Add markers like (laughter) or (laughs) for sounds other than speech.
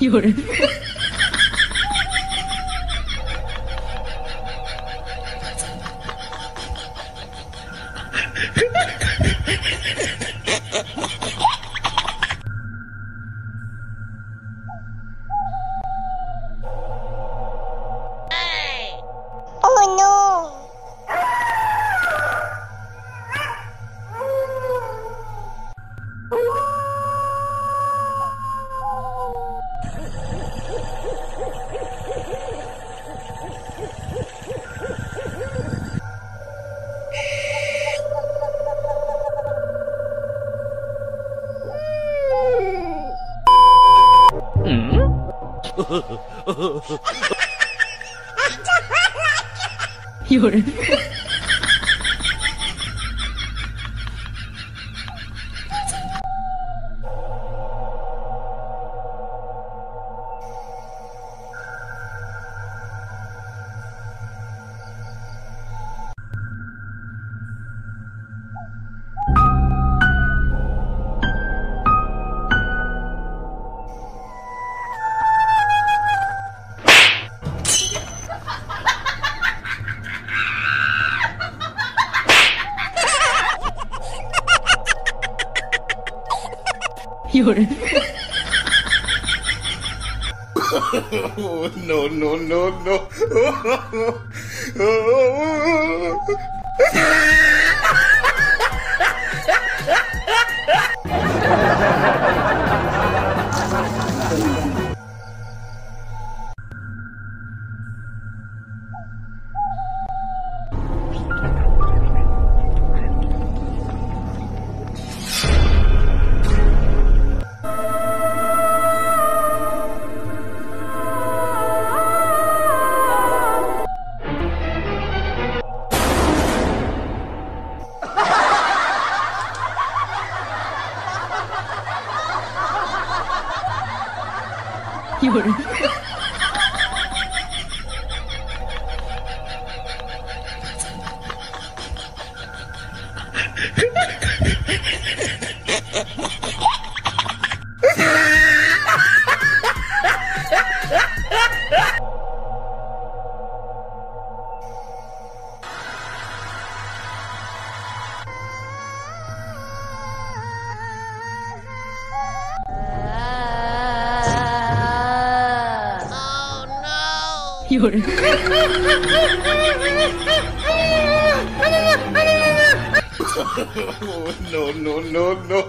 有人。(laughs) (laughs) 有人，no, no, no, no. (laughs) 夜。(laughs) 会儿。no no！